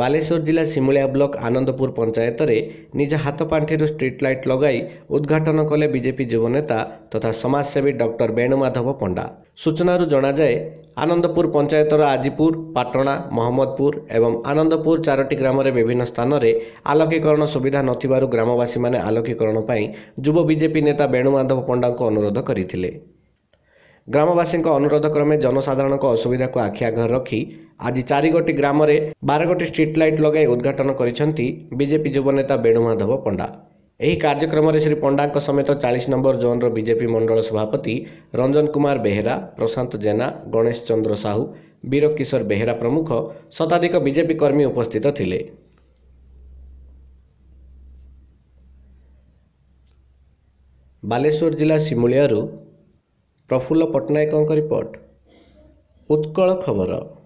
ବାଲେଶ୍ୱର ଜିଲ୍ଲା ସିମୁଳିଆ ବ୍ଲକ ଆନନ୍ଦପୁର ପଞ୍ଚାୟତରେ ନିଜ ହାତ ପାଣ୍ଠିରୁ ଷ୍ଟ୍ରିଟ୍ ଲାଇଟ୍ ଲଗାଇ ଉଦ୍ଘାଟନ କଲେ ବିଜେପି ଯୁବନେତା ତଥା ସମାଜସେବୀ ଡକ୍ଟର ବେଣୁମାଧବ ପଣ୍ଡା। ସୂଚନାରୁ ଜଣାଯାଏ ଆନନ୍ଦପୁର ପଞ୍ଚାୟତର ଆଜିପୁର ପାଟଣା ମହମ୍ମଦପୁର ଏବଂ ଆନନ୍ଦପୁର ଚାରୋଟି ଗ୍ରାମରେ ବିଭିନ୍ନ ସ୍ଥାନରେ ଆଲୋକୀକରଣ ସୁବିଧା ନଥିବାରୁ ଗ୍ରାମବାସୀମାନେ ଆଲୋକୀକରଣ ପାଇଁ ଯୁବ ବିଜେପି ନେତା ବେଣୁମାଧବ ପଣ୍ଡାଙ୍କୁ ଅନୁରୋଧ କରିଥିଲେ। ଗ୍ରାମବାସୀଙ୍କ ଅନୁରୋଧ କ୍ରମେ ଜନସାଧାରଣଙ୍କ ଅସୁବିଧାକୁ ଆଖି ଆଗରେ ରଖି ଆଜି ଚାରିଗୋଟି ଗ୍ରାମରେ ବାରଗୋଟି ଷ୍ଟ୍ରିଟ୍ ଲାଇଟ୍ ଲଗାଇ ଉଦ୍ଘାଟନ କରିଛନ୍ତି ବିଜେପି ଯୁବନେତା ବେଣୁମାଧବ ପଣ୍ଡା। ଏହି କାର୍ଯ୍ୟକ୍ରମରେ ଶ୍ରୀ ପଣ୍ଡାଙ୍କ ସମେତ ଚାଳିଶ ନମ୍ବର ଜୋନ୍ର ବିଜେପି ମଣ୍ଡଳ ସଭାପତି ରଞ୍ଜନ କୁମାର ବେହେରା ପ୍ରଶାନ୍ତ ଜେନା ଗଣେଶ ଚନ୍ଦ୍ର ସାହୁ ବୀର କିଶୋର ବେହେରା ପ୍ରମୁଖ ଶତାଧିକ ବିଜେପି କର୍ମୀ ଉପସ୍ଥିତ ଥିଲେ। ବାଲେଶ୍ୱର ଜିଲ୍ଲା ସିମୁଳିଆରୁ ପ୍ରଫୁଲ୍ଲ ପଟ୍ଟନାୟକଙ୍କ ରିପୋର୍ଟ। ଉତ୍କଳ ଖବର।